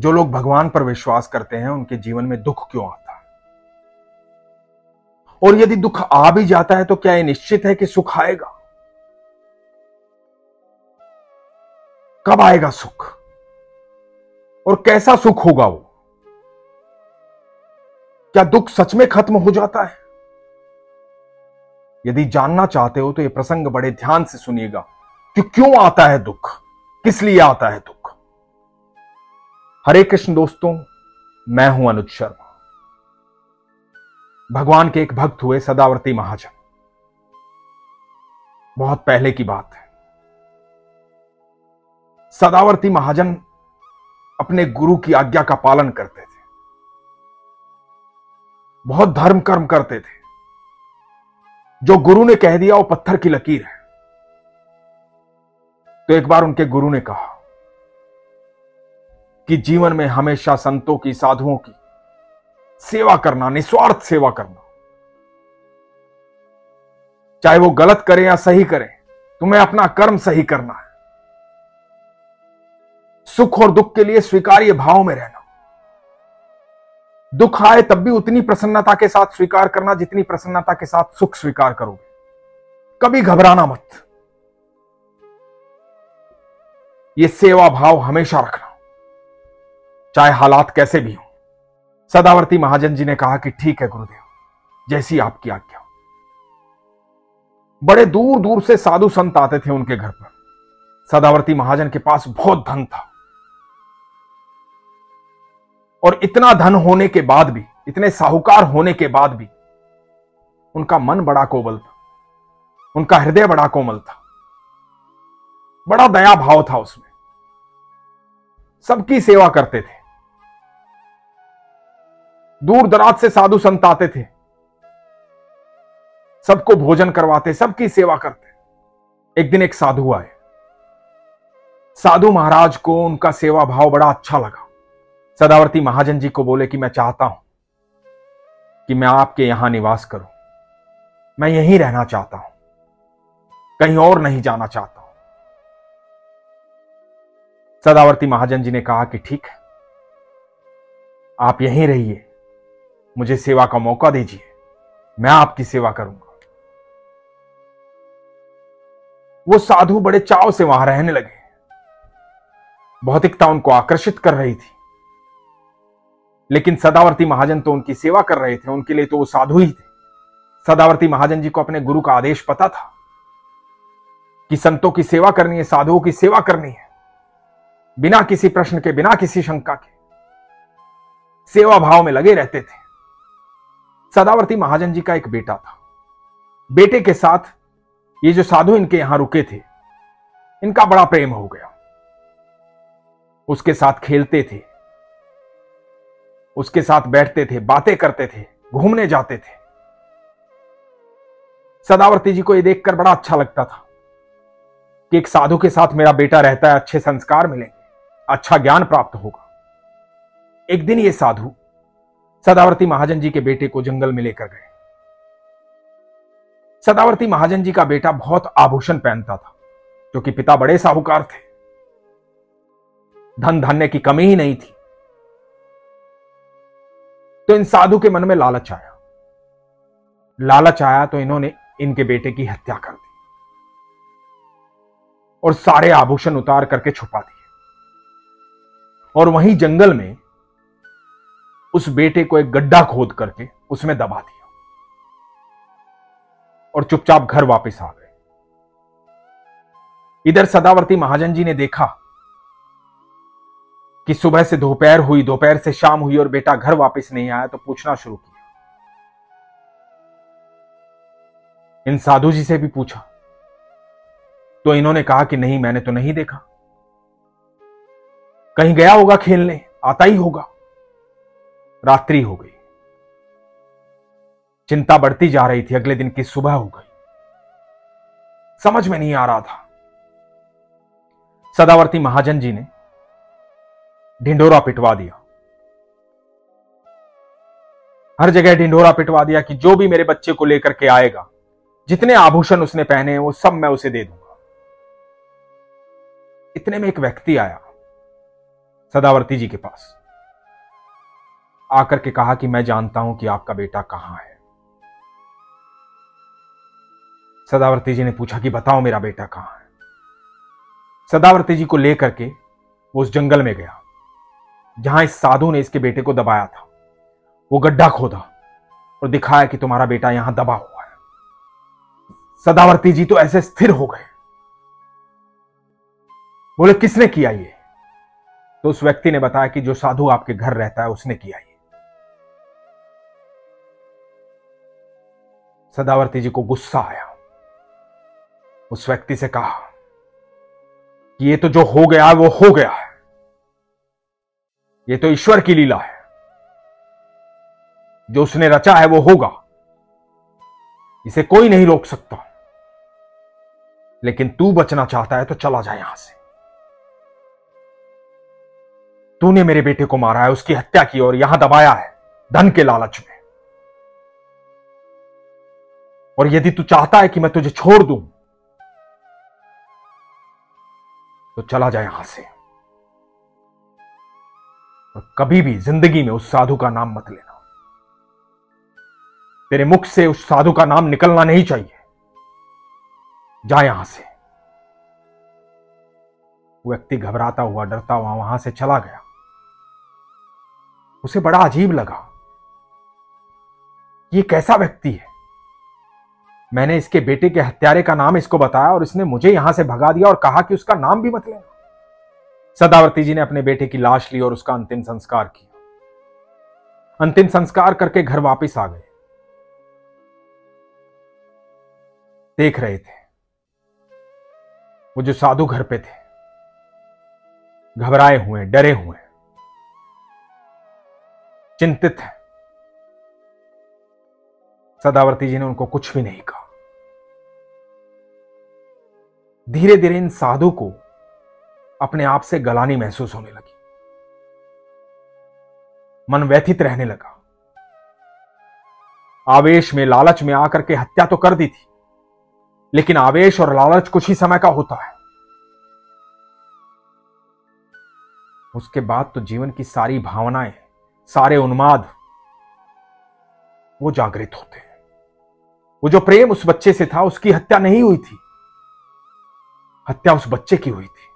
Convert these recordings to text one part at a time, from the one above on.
जो लोग भगवान पर विश्वास करते हैं, उनके जीवन में दुख क्यों आता है? और यदि दुख आ भी जाता है तो क्या यह निश्चित है कि सुख आएगा? कब आएगा सुख? और कैसा सुख होगा वो? क्या दुख सच में खत्म हो जाता है? यदि जानना चाहते हो तो यह प्रसंग बड़े ध्यान से सुनिएगा कि क्यों आता है दुख? किस लिए आता है दुख? हरे कृष्ण दोस्तों, मैं हूँ अनुज शर्मा। भगवान के एक भक्त हुए सदावर्ती महाजन। बहुत पहले की बात है। सदावर्ती महाजन अपने गुरु की आज्ञा का पालन करते थे। बहुत धर्म कर्म करते थे। जो गुरु ने कह दिया, वो पत्थर की लकीर है। तो एक बार उनके गुरु ने कहा कि जीवन में हमेशा संतों की, साधुओं की सेवा करना, निस्वार्थ सेवा करना। चाहे वो गलत करें या सही करें, तुम्हें अपना कर्म सही करना है। सुख और दुख के लिए स्वीकार्य भाव में रहना। दुख आए तब भी उतनी प्रसन्नता के साथ स्वीकार करना, जितनी प्रसन्नता के साथ सुख स्वीकार करोगे। कभी घबराना मत। ये सेवा भाव हमेशा रखना। चाहे हालात कैसे भी हो। सदावर्ती महाजन जी ने कहा कि ठीक है गुरुदेव, जैसी आपकी आज्ञा। बड़े दूर दूर से साधु संत आते थे उनके घर पर। सदावर्ती महाजन के पास बहुत धन था। और इतना धन होने के बाद भी, इतने साहूकार होने के बाद भी, उनका मन बड़ा कोमल था। उनका हृदय बड़ा कोमल था। बड़ा दया भाव था उसमें। सबकी सेवा करते थे। दूर दराज से साधु संत आते थे। सबको भोजन करवाते, सबकी सेवा करते। एक दिन एक साधु आए। साधु महाराज को उनका सेवा भाव बड़ा अच्छा लगा। सदावर्ती महाजन जी को बोले कि मैं चाहता हूँ कि मैं आपके यहाँ निवास करूँ। मैं यहीं रहना चाहता हूँ। कहीं और नहीं जाना चाहता हूँ। सदावर्ती महाजन जी ने कहा कि ठीक है, आप यहीं रहिए। मुझे सेवा का मौका दीजिए। मैं आपकी सेवा करूँगा। वो साधु बड़े चाव से वहाँ रहने लगे। भौतिकता उनको आकर्षित कर रही थी। लेकिन सदावर्ती महाजन तो उनकी सेवा कर रहे थे, उनके लिए तो वो साधु ही थे। सदावर्ती महाजन जी को अपने गुरु का आदेश पता था कि संतों की सेवा करनी है, साधुओं की सेवा करनी है। बिना किसी प्रश्न के, बिना किसी शंका के सेवा भाव में लगे रहते थे। सदावर्ती महाजन जी का एक बेटा था। बेटे के साथ ये जो साधु इनके यहाँ रुके थे, इनका बड़ा प्रेम हो गया। उसके साथ खेलते थे। उसके साथ बैठते थे, बातें करते थे, घूमने जाते थे। सदावर्ती जी को यह देखकर बड़ा अच्छा लगता था कि एक साधु के साथ मेरा बेटा रहता है, अच्छे संस्कार मिलेंगे अच्छा ज्ञान प्राप्त होगा। एक दिन ये साधु सदावर्ती महाजन जी के बेटे को जंगल में लेकर गए। सदावर्ती महाजन जी का बेटा बहुत आभूषण पहनता था क्योंकि पिता बड़े साहूकार थे। धन धान्य की कमी ही नहीं थी। तो इन साधु के मन में लालच आया। लालच आया तो इन्होंने इनके बेटे की हत्या कर दी और सारे आभूषण उतार करके छुपा दिए। और वहीं जंगल में उस बेटे को एक गड्ढा खोद करके उसमें दबा दिया और चुपचाप घर वापस आ गए। इधर सदावर्ती महाजन जी ने देखा कि सुबह से दोपहर हुई, दोपहर से शाम हुई और बेटा घर वापस नहीं आया तो पूछना शुरू किया। इन साधु जी से भी पूछा तो इन्होंने कहा कि नहीं, मैंने तो नहीं देखा। कहीं गया होगा खेलने? आता ही होगा। रात्रि हो गई। चिंता बढ़ती जा रही थी, अगले दिन की सुबह हो गई। समझ में नहीं आ रहा था। सदावर्ती महाजन जी ने ढिंडोरा पिटवा दिया। हर जगह ढिंडोरा पिटवा दिया कि जो भी मेरे बच्चे को लेकर के आएगा, जितने आभूषण उसने पहने हैं, वो सब मैं उसे दे दूँगा। इतने में एक व्यक्ति आया, सदावर्ती जी के पास। आकर के कहा कि मैं जानता हूँ कि आपका बेटा कहाँ है। सदावर्ती जी ने पूछा कि बताओ मेरा बेटा कहाँ है? सदावर्ती जी को लेकर के वो उस जंगल में गया, जहाँ इस साधु ने इसके बेटे को दबाया था। वो गड्ढा खोदा और दिखाया कि तुम्हारा बेटा यहाँ दबा हुआ है। सदावर्ती जी तो ऐसे स्थिर हो गए। बोले, किसने किया ये? तो उस व्यक्ति ने बताया कि जो साधु आपके घर रहता है, उसने किया ये। सदावर्ती जी को गुस्सा आया। उस व्यक्ति से कहा कि ये तो जो हो गया, वो हो गया है। ये तो ईश्वर की लीला है। जो उसने रचा है, वो होगा। इसे कोई नहीं रोक सकता। लेकिन तू बचना चाहता है तो चला जा यहाँ से। तूने मेरे बेटे को मारा है, उसकी हत्या की और यहाँ दबाया है, धन के लालच में। और यदि तू चाहता है कि मैं तुझे छोड़ दूँ तो चला जा यहाँ से। और कभी भी ज़िंदगी में उस साधु का नाम मत लेना। तेरे मुख से उस साधु का नाम निकलना नहीं चाहिए। जा यहाँ से। व्यक्ति घबराता हुआ, डरता हुआ वहाँ से चला गया। उसे बड़ा अजीब लगा ये कैसा व्यक्ति है। मैंने इसके बेटे के हत्यारे का नाम इसको बताया और इसने मुझे यहाँ से भगा दिया और कहा कि उसका नाम भी मत लेना। सदावर्ती जी ने अपने बेटे की लाश ली और उसका अंतिम संस्कार किया। अंतिम संस्कार करके घर वापस आ गए। देख रहे थे। वो जो साधु घर पे थे, घबराए हुए डरे हुए चिंतित है। सदावर्ती जी ने उनको कुछ भी नहीं कहा। धीरे धीरे इन साधु को अपने आप से गलानी महसूस होने लगी। मन व्यथित रहने लगा। आवेश में लालच में आकर के हत्या तो कर दी थी, लेकिन आवेश और लालच कुछ ही समय का होता है। उसके बाद तो जीवन की सारी भावनाएँ, सारे उन्माद, वो जागृत होते हैं। वो जो प्रेम उस बच्चे से था, उसकी हत्या नहीं हुई थी। हत्या उस बच्चे की हुई थी।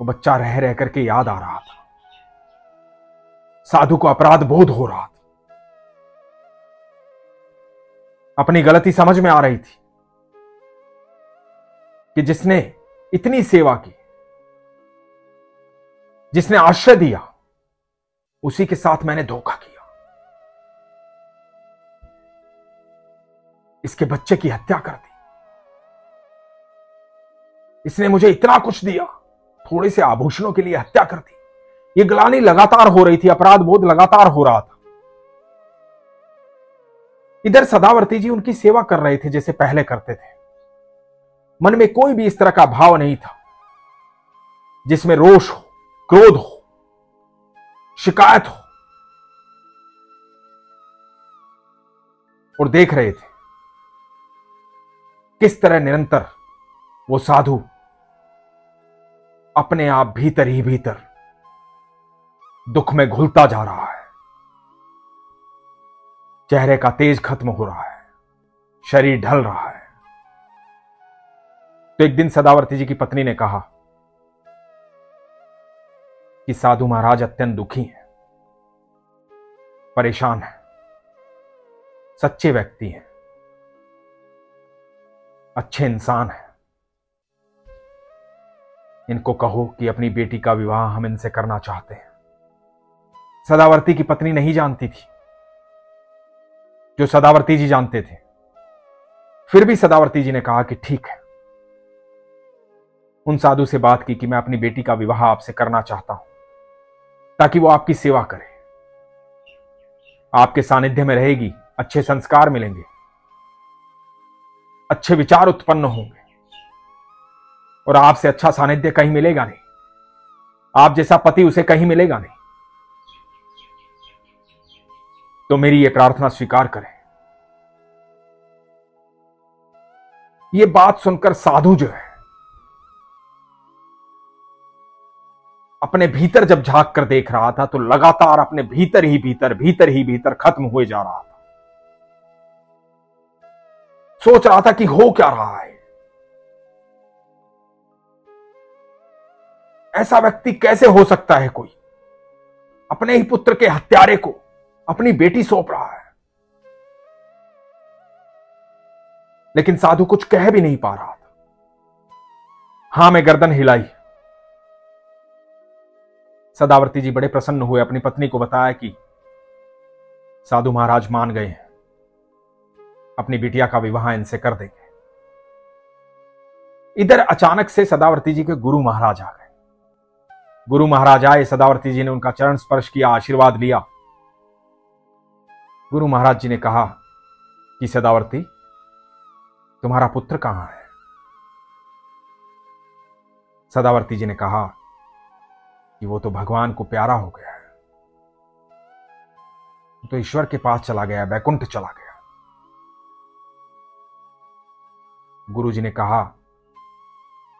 वो बच्चा रह रह करके याद आ रहा था। साधु को अपराध बोध हो रहा था। अपनी गलती समझ में आ रही थी कि जिसने इतनी सेवा की, जिसने आश्रय दिया, उसी के साथ मैंने धोखा किया। इसके बच्चे की हत्या कर इसने मुझे इतना कुछ दिया, थोड़े से आभूषणों के लिए हत्या कर दी। ये ग्लानी लगातार हो रही थी, अपराध बोध लगातार हो रहा था। इधर सदावर्ती जी उनकी सेवा कर रहे थे जैसे पहले करते थे। मन में कोई भी इस तरह का भाव नहीं था, जिसमें रोष हो, क्रोध हो, शिकायत हो। और देख रहे थे, किस तरह निरंतर वो साधु अपने आप भीतर ही भीतर दुख में घुलता जा रहा है। चेहरे का तेज खत्म हो रहा है। शरीर ढल रहा है। तो एक दिन सदावर्ती जी की पत्नी ने कहा कि साधु महाराज अत्यंत दुखी हैं, परेशान हैं, सच्चे व्यक्ति हैं, अच्छे इंसान हैं। इनको कहो कि अपनी बेटी का विवाह हम इनसे करना चाहते हैं। सदावर्ती की पत्नी नहीं जानती थी, जो सदावर्ती जी जानते थे। फिर भी सदावर्ती जी ने कहा कि ठीक है। उन साधु से बात की कि मैं अपनी बेटी का विवाह आपसे करना चाहता हूँ, ताकि वो आपकी सेवा करे। आपके सानिध्य में रहेगी, अच्छे संस्कार मिलेंगे, अच्छे विचार उत्पन्न होंगे। और आपसे अच्छा सानिध्य कहीं मिलेगा नहीं। आप जैसा पति, उसे कहीं मिलेगा नहीं। तो मेरी यह प्रार्थना स्वीकार करें। यह बात सुनकर साधु जो है, अपने भीतर जब झाँक कर देख रहा था तो लगातार अपने भीतर ही भीतर भीतर ही भीतर खत्म हुए जा रहा था। सोच रहा था कि हो क्या रहा है। ऐसा व्यक्ति कैसे हो सकता है कोई? अपने ही पुत्र के हत्यारे को अपनी बेटी सौंप रहा है। लेकिन साधु कुछ कह भी नहीं पा रहा था। हाँ, मैं गर्दन हिलाई। सदावर्ती जी बड़े प्रसन्न हुए। अपनी पत्नी को बताया कि साधु महाराज मान गए हैं। अपनी बिटिया का विवाह इनसे कर देंगे। इधर अचानक से सदावर्ती जी के गुरु महाराज आ गए। गुरु महाराज आए, सदावर्ती जी ने उनका चरण स्पर्श किया, आशीर्वाद लिया। गुरु महाराज जी ने कहा कि, सदावर्ती, तुम्हारा पुत्र कहाँ है? सदावर्ती जी ने कहा कि, वो तो भगवान को प्यारा हो गया है। तो ईश्वर के पास चला गया, वैकुंठ चला गया। गुरु जी ने कहा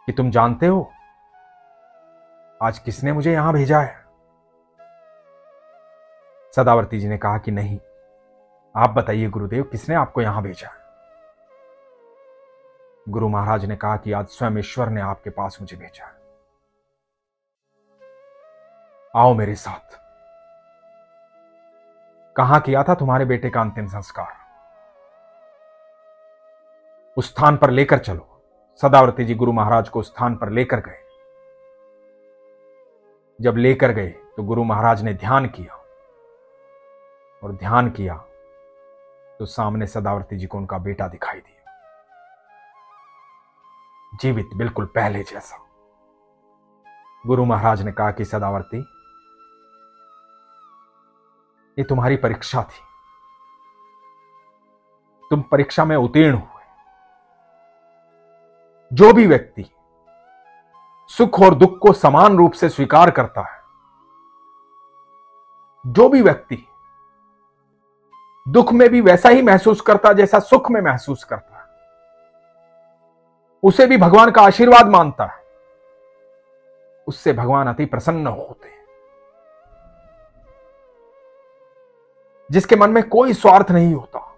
कि, तुम जानते हो आज किसने मुझे यहाँ भेजा है? सदावर्ती जी ने कहा कि नहीं। आप बताइए गुरुदेव, किसने आपको यहाँ भेजा है? गुरु महाराज ने कहा कि आज स्वयं ईश्वर ने आपके पास मुझे भेजा है। आओ मेरे साथ। कहाँ किया था तुम्हारे बेटे का अंतिम संस्कार? उस स्थान पर लेकर चलो। सदावर्ती जी गुरु महाराज को स्थान पर लेकर गए। जब लेकर गए तो गुरु महाराज ने ध्यान किया। और ध्यान किया तो सामने सदावर्ती जी को उनका बेटा दिखाई दिया। जीवित बिल्कुल पहले जैसा। गुरु महाराज ने कहा कि सदावर्ती, ये तुम्हारी परीक्षा थी। तुम परीक्षा में उत्तीर्ण हुए। जो भी व्यक्ति सुख और दुख को समान रूप से स्वीकार करता है। जो भी व्यक्ति दुख में भी वैसा ही महसूस करता जैसा सुख में महसूस करता है। उसे भी भगवान का आशीर्वाद मानता है। उससे भगवान अति प्रसन्न होते हैं। जिसके मन में कोई स्वार्थ नहीं होता,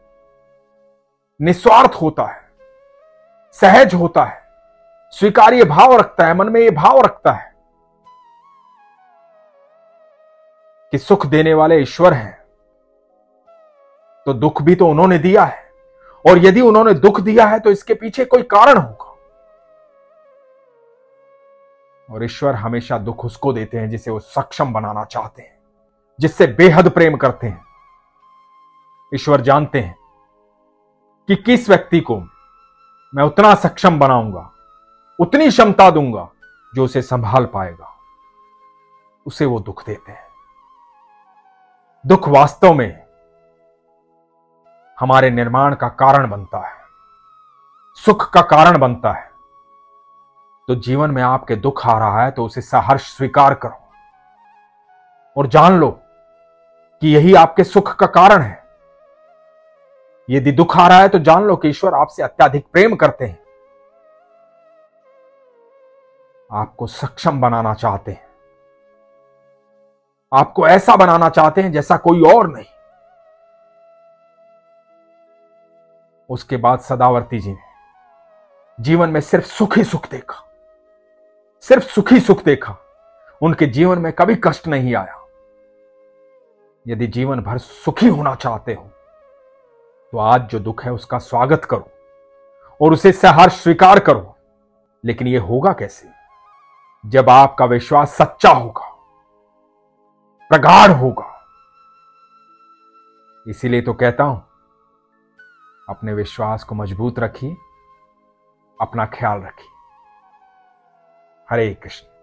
निस्वार्थ होता है, सहज होता है स्वीकार्य भाव रखता है, मन में यह भाव रखता है कि सुख देने वाले ईश्वर हैं। तो दुख भी तो उन्होंने दिया है। और यदि उन्होंने दुख दिया है तो इसके पीछे कोई कारण होगा। और ईश्वर हमेशा दुख उसको देते हैं, जिसे वो सक्षम बनाना चाहते हैं, जिससे बेहद प्रेम करते हैं। ईश्वर जानते हैं कि किस व्यक्ति को मैं उतना सक्षम बनाऊँगा उतनी क्षमता दूँगा जो उसे संभाल पाएगा। उसे वो दुख देते हैं। दुख वास्तव में हमारे निर्माण का कारण बनता है। सुख का कारण बनता है। तो जीवन में आपके दुख आ रहा है तो उसे सहर्ष स्वीकार करो। और जान लो कि यही आपके सुख का कारण है। यदि दुख आ रहा है तो जान लो कि ईश्वर आपसे अत्याधिक प्रेम करते हैं। आपको सक्षम बनाना चाहते हैं। आपको ऐसा बनाना चाहते हैं जैसा कोई और नहीं। उसके बाद सदावर्ती जी ने जीवन में सिर्फ़ सुखी सुख देखा। सिर्फ़ सुखी सुख देखा। उनके जीवन में कभी कष्ट नहीं आया। यदि जीवन भर सुखी होना चाहते हो तो आज जो दुख है उसका स्वागत करो और उसे सहर्ष स्वीकार करो। लेकिन यह होगा कैसे? जब आपका विश्वास सच्चा होगा, प्रगाढ़ होगा। इसीलिए तो कहता हूँ, अपने विश्वास को मज़बूत रखिए, अपना ख्याल रखिए। हरे कृष्ण।